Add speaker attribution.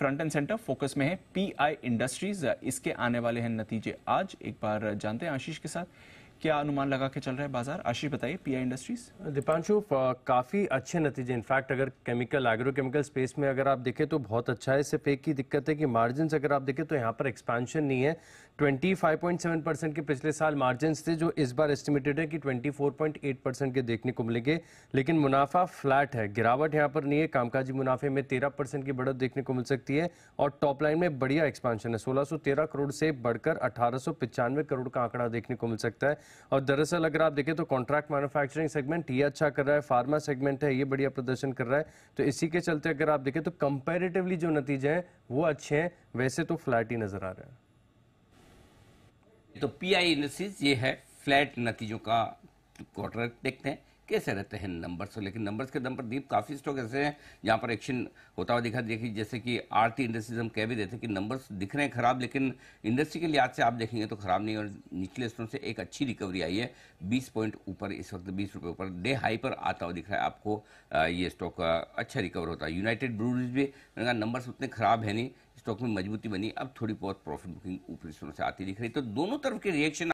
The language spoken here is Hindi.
Speaker 1: फ्रंट एंड सेंटर फोकस में है पीआई इंडस्ट्रीज़। इसके आने वाले हैं नतीजे आज। एक बार जानते हैं आशीष के साथ। क्या अनुमान लगा के चल रहा है बाज़ार? आशीष बताइए पीआई इंडस्ट्रीज़
Speaker 2: दीपांशु काफ़ी अच्छे नतीजे। इनफैक्ट अगर केमिकल एग्रोकेमिकल स्पेस में अगर आप देखें तो बहुत अच्छा है। सिर्फ़ एक ही दिक्कत है कि मार्जिन अगर आप देखें तो यहाँ पर एक्सपेंशन नहीं है। 25.7 परसेंट के पिछले साल मार्जिन थे, जो इस बार एस्टिमेटेड है कि 24.8 परसेंट के देखने को मिलेंगे। लेकिन मुनाफा फ्लैट है। गिरावट यहाँ पर नहीं है। कामकाजी मुनाफे में 13 परसेंट की बढ़त देखने को मिल सकती है। और टॉप लाइन में बढ़िया एक्सपेंशन है। 1613 करोड़ से बढ़कर अठारह करोड़ का आंकड़ा देखने को मिल सकता है। और दरअसल अगर आप देखें तो कॉन्ट्रैक्ट मैन्युफैक्चरिंग सेगमेंट ये अच्छा कर रहा है फार्मा सेगमेंट है, ये बढ़िया प्रदर्शन कर रहा है। तो इसी के चलते अगर आप देखें तो कंपेरेटिवली जो नतीजे हैं, वो अच्छे हैं, वैसे तो फ्लैट ही नज़र आ रहे हैं।
Speaker 3: तो पीआई इंडस्ट्रीज़ ये है फ्लैट नतीजों का क्वार्टर देखते हैं। कैसे रहते हैं नंबर्स लेकिन नंबर्स के दम पर दीप काफ़ी स्टॉक ऐसे हैं, जहाँ पर एक्शन होता हुआ दिखा, देखिए, जैसे कि आरती इंडस्ट्रीज़ हम कह भी देते कि नंबर्स दिख रहे हैं खराब, लेकिन इंडस्ट्री के लिहाज से आप देखेंगे तो खराब नहीं और निचले स्तरों से एक अच्छी रिकवरी आई है। 20 पॉइंट ऊपर इस वक्त 20 रुपए ऊपर डे हाई पर आता हुआ दिख रहा है आपको ये स्टॉक अच्छा रिकवर होता है। यूनाइटेड ब्रूरीज भी नंबर्स उतने खराब है नहीं स्टॉक में मजबूती बनी, अब थोड़ी बहुत प्रॉफिट बुकिंग ऊपरी स्तरों से आती दिख रही तो दोनों तरफ़ के रिएक्शन